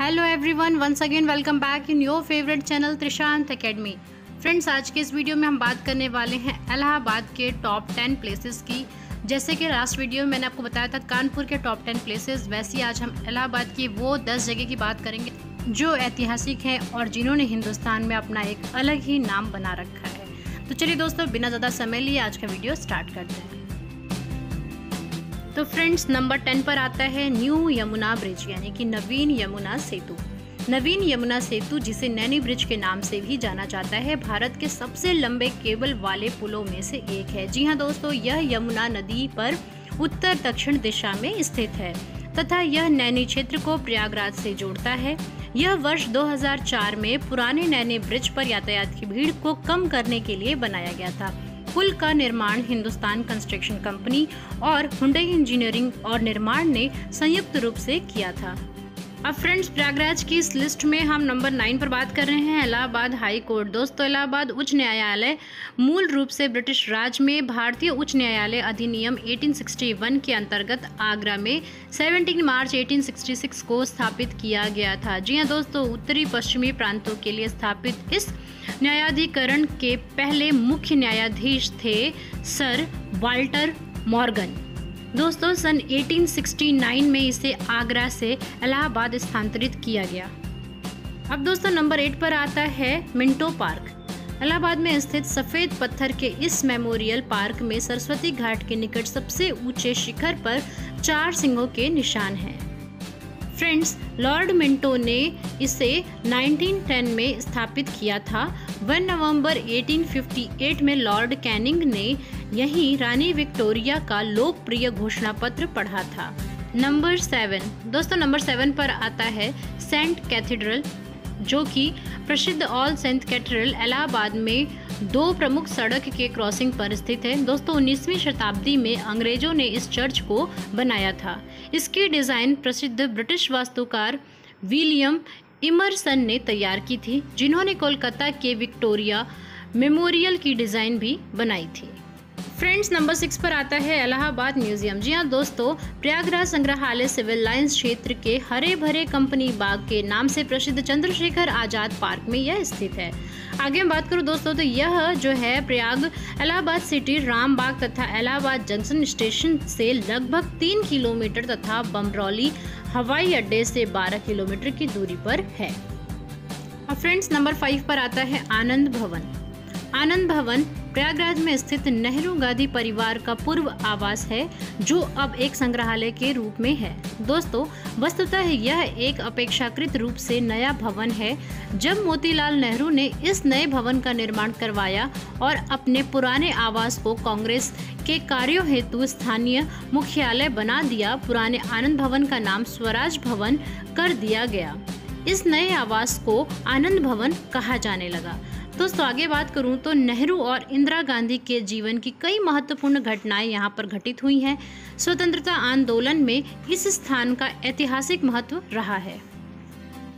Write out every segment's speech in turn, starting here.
Hello everyone once again welcome back in your favourite channel Trishant Academy friends आज के इस video में हम बात करने वाले हैं इलाहाबाद के टॉप टेन प्लेसेस की। जैसे कि लास्ट वीडियो में मैंने आपको बताया था, कानपुर के टॉप टेन प्लेसेस वैसे आज हम इलाहाबाद की वो दस जगह की बात करेंगे, जो ऐतिहासिक हैं और जिन्होंने हिंदुस्तान में अपना एक अलग ही नाम बना रखा है। तो चलिए दोस्तों, बिना ज़्यादा समय लिए आज का वीडियो स्टार्ट करते हैं। तो फ्रेंड्स, नंबर टेन पर आता है न्यू यमुना ब्रिज, यानी कि नवीन यमुना सेतु। नवीन यमुना सेतु, जिसे नैनी ब्रिज के नाम से भी जाना जाता है, भारत के सबसे लंबे केबल वाले पुलों में से एक है। जी हाँ दोस्तों, यह यमुना नदी पर उत्तर दक्षिण दिशा में स्थित है, तथा यह नैनी क्षेत्र को प्रयागराज से जोड़ता है। यह वर्ष 2004 में पुराने नैनी ब्रिज पर यातायात की भीड़ को कम करने के लिए बनाया गया था। पुल का निर्माण हिंदुस्तान कंस्ट्रक्शन कंपनी और हुंडई इंजीनियरिंग और निर्माण ने संयुक्त रूप से किया था। अब फ्रेंड्स, प्रयागराज की इस लिस्ट में हम नंबर नाइन पर बात कर रहे हैं, इलाहाबाद हाई कोर्ट। दोस्तों, इलाहाबाद उच्च न्यायालय मूल रूप से ब्रिटिश राज में भारतीय उच्च न्यायालय अधिनियम 1861 के अंतर्गत आगरा में 17 मार्च 1866 को स्थापित किया गया था। जी हाँ दोस्तों, उत्तरी पश्चिमी प्रांतों के लिए स्थापित इस न्यायाधिकरण के पहले मुख्य न्यायाधीश थे सर वाल्टर मॉर्गन। दोस्तों, सन 1869 में इसे आगरा से इलाहाबाद स्थानांतरित किया गया। अब दोस्तों, नंबर एट पर आता है मिंटो पार्क। इलाहाबाद में स्थित सफ़ेद पत्थर के इस मेमोरियल पार्क में सरस्वती घाट के निकट सबसे ऊँचे शिखर पर चार सिंहों के निशान हैं। फ्रेंड्स, लॉर्ड मिंटो ने इसे 1910 में स्थापित किया था। 1 नवंबर 1858 में लॉर्ड कैनिंग ने यहीं रानी विक्टोरिया का लोकप्रिय घोषणा पत्र पढ़ा था। नंबर सेवन, दोस्तों नंबर सेवन पर आता है सेंट कैथेड्रल, जो कि प्रसिद्ध ऑल सेंट कैथेड्रल इलाहाबाद में दो प्रमुख सड़क के क्रॉसिंग पर स्थित है। दोस्तों 19वीं शताब्दी में अंग्रेज़ों ने इस चर्च को बनाया था। इसकी डिज़ाइन प्रसिद्ध ब्रिटिश वास्तुकार विलियम इमरसन ने तैयार की थी, जिन्होंने कोलकाता के विक्टोरिया मेमोरियल की डिज़ाइन भी बनाई थी। फ्रेंड्स, नंबर सिक्स पर आता है इलाहाबाद म्यूज़ियम। जी हाँ दोस्तों, प्रयागराज संग्रहालय सिविल लाइंस क्षेत्र के हरे भरे कंपनी बाग के नाम से प्रसिद्ध चंद्रशेखर आज़ाद पार्क में यह स्थित है। आगे मैं बात करूँ, दोस्तों तो यह जो है प्रयाग, इलाहाबाद सिटी रामबाग तथा इलाहाबाद जंक्शन स्टेशन से लगभग तीन किलोमीटर तथा बमरौली, हवाई अड्डे से बारह किलोमीटर की दूरी पर है। फ्रेंड्स, नंबर फाइव पर आता है आनंद भवन। आनंद भवन प्रयागराज में स्थित नेहरू गांधी परिवार का पूर्व आवास है, जो अब एक संग्रहालय के रूप में है। दोस्तों, वस्तुतः यह एक अपेक्षाकृत रूप से नया भवन है। जब मोतीलाल नेहरू ने इस नए भवन का निर्माण करवाया और अपने पुराने आवास को कांग्रेस के कार्यों हेतु स्थानीय मुख्यालय बना दिया, पुराने आनंद भवन का नाम स्वराज भवन कर दिया गया। इस नए आवास को आनंद भवन कहा जाने लगा। दोस्तों, आगे बात करूँ तो नेहरू और इंदिरा गांधी के जीवन की कई महत्वपूर्ण घटनाएँ यहाँ पर घटित हुई हैं। स्वतंत्रता आंदोलन में इस स्थान का ऐतिहासिक महत्व रहा है।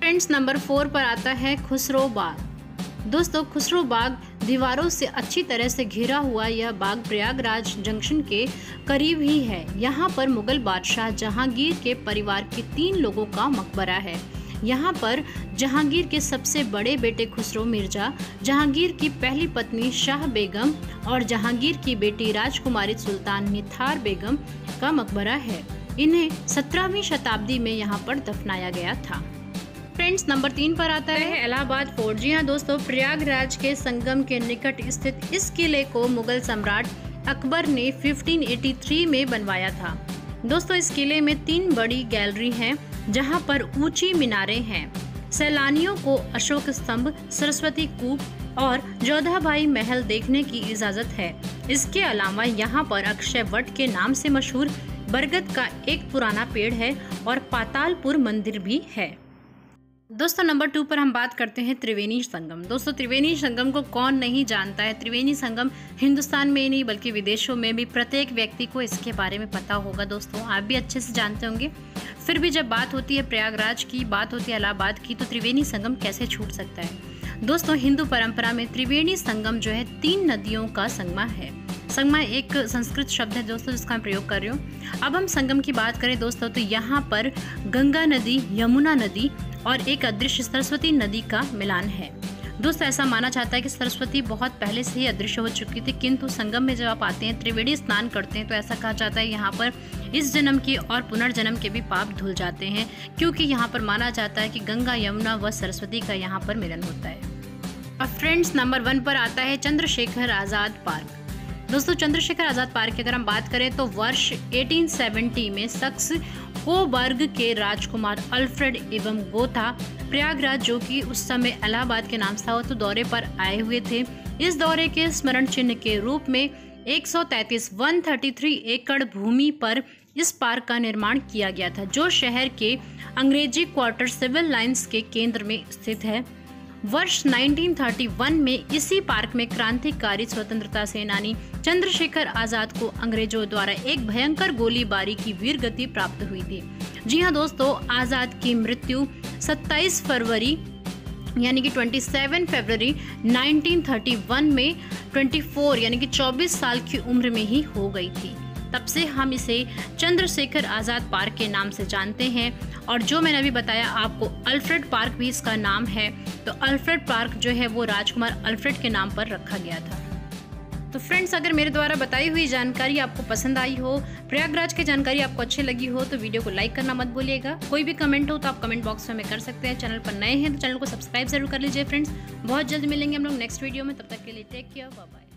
फ्रेंड्स नंबर फोर पर आता है खुसरो बाग। दोस्तों, खुसरो बाग दीवारों से अच्छी तरह से घिरा हुआ यह बाग प्रयागराज जंक्शन के करीब ही है। यहाँ पर मुगल बादशाह जहांगीर के परिवार के तीन लोगों का मकबरा है। यहाँ पर जहांगीर के सबसे बड़े बेटे खुसरो मिर्ज़ा, जहांगीर की पहली पत्नी शाह बेगम और जहांगीर की बेटी राजकुमारी सुल्तान निथार बेगम का मकबरा है। इन्हें सत्रहवीं शताब्दी में यहाँ पर दफनाया गया था। फ्रेंड्स, नंबर तीन पर आता है। इलाहाबाद फोर्ट जी हाँ दोस्तों, प्रयागराज के संगम के निकट स्थित इस किले को मुगल सम्राट अकबर ने 1583 में बनवाया था। दोस्तों, इस किले में तीन बड़ी गैलरी हैं। जहाँ पर ऊँची मीनारें हैं। सैलानियों को अशोक स्तंभ, सरस्वती कूप और जोधाबाई महल देखने की इजाज़त है। इसके अलावा यहाँ पर अक्षय वट के नाम से मशहूर बरगद का एक पुराना पेड़ है और पातालपुर मंदिर भी है। दोस्तों, नंबर टू पर हम बात करते हैं त्रिवेणी संगम। दोस्तों, त्रिवेणी संगम को कौन नहीं जानता है? त्रिवेणी संगम हिंदुस्तान में ही नहीं, बल्कि विदेशों में भी प्रत्येक व्यक्ति को इसके बारे में पता होगा। दोस्तों, आप भी अच्छे से जानते होंगे। फिर भी जब बात होती है प्रयागराज की, बात होती है इलाहाबाद की तो त्रिवेणी संगम कैसे छूट सकता है? दोस्तों, हिंदू परंपरा में त्रिवेणी संगम जो है, तीन नदियों का संगमा है। संगमा एक संस्कृत शब्द है दोस्तों, जिसका मैं प्रयोग कर रही हूँ। अब हम संगम की बात करें दोस्तों तो यहाँ पर गंगा नदी, यमुना नदी और एक अदृश्य सरस्वती नदी का मिलान है। दोस्तों, ऐसा माना जाता है कि सरस्वती बहुत पहले से ही अदृश्य हो चुकी थी, किंतु संगम में जब आप आते हैं, त्रिवेणी स्नान करते हैं तो ऐसा कहा जाता है यहाँ पर इस जन्म के और पुनर्जन्म के भी पाप धुल जाते हैं, क्योंकि यहाँ पर माना जाता है कि गंगा, यमुना व सरस्वती का यहाँ पर मिलन होता है। अब फ्रेंड्स नंबर वन पर आता है चंद्रशेखर आज़ाद पार्क। दोस्तों, चंद्रशेखर आज़ाद पार्क की अगर हम बात करें तो वर्ष 1870 में सक्स कोबर्ग के राजकुमार अल्फ्रेड एवं गोथा प्रयागराज, जो कि उस समय इलाहाबाद के नाम से तो दौरे पर आए हुए थे। इस दौरे के स्मरण चिन्ह के रूप में 133 133 एकड़ भूमि पर इस पार्क का निर्माण किया गया था, जो शहर के अंग्रेज़ी क्वार्टर सिविल लाइंस के केंद्र में स्थित है। वर्ष 1931 में इसी पार्क में क्रांतिकारी स्वतंत्रता सेनानी चंद्रशेखर आज़ाद को अंग्रेज़ों द्वारा एक भयंकर गोलीबारी की वीर गति प्राप्त हुई थी। जी हाँ दोस्तों, आज़ाद की मृत्यु 27 फरवरी, यानी कि 27 फरवरी 1931 में 24 यानी कि 24 साल की उम्र में ही हो गई थी। तब से हम इसे चंद्रशेखर आज़ाद पार्क के नाम से जानते हैं। और जो मैंने अभी बताया, आपको अल्फ्रेड पार्क भी इसका नाम है। तो अल्फ्रेड पार्क जो है, वो राजकुमार अल्फ्रेड के नाम पर रखा गया था। तो फ्रेंड्स, अगर मेरे द्वारा बताई हुई जानकारी आपको पसंद आई हो, प्रयागराज की जानकारी आपको अच्छी लगी हो तो वीडियो को लाइक करना मत भूलिएगा। कोई भी कमेंट हो तो आप कमेंट बॉक्स में हमें कर सकते हैं। चैनल पर नए हैं तो चैनल को सब्सक्राइब ज़रूर कर लीजिए, फ्रेंड्स। बहुत जल्द मिलेंगे हम लोग नेक्स्ट वीडियो में। तब तक के लिए टेक केयर बाय